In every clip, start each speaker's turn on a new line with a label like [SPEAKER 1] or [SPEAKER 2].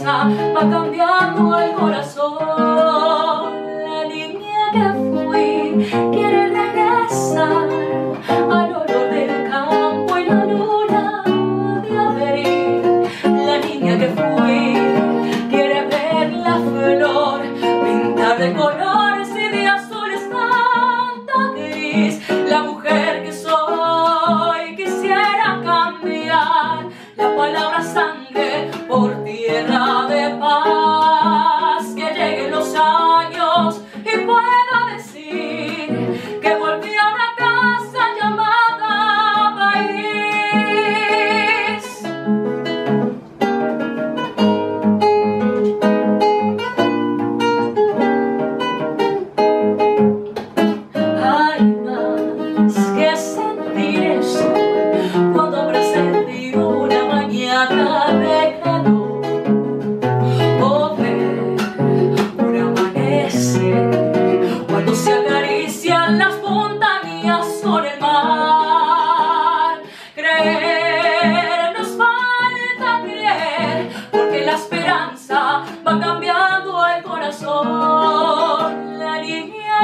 [SPEAKER 1] la va cambiando el corazón. La niña que fui quiere regresar. de colores y de azules tanta gris La mujer que soy quisiera cambiar La palabra sangre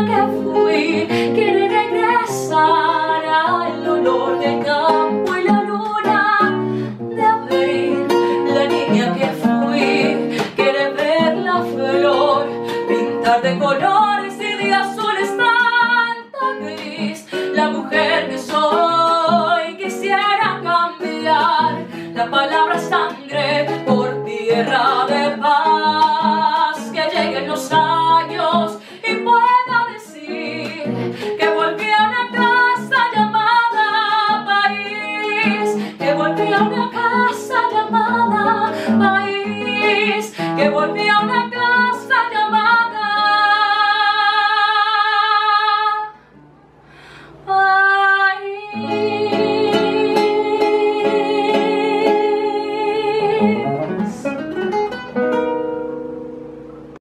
[SPEAKER 1] que fui quiere regresar al olor del campo y la luna de abril. La niña que fui quiere ver la flor pintar de colores y de azules tanta gris. La mujer que soy quisiera cambiar la palabra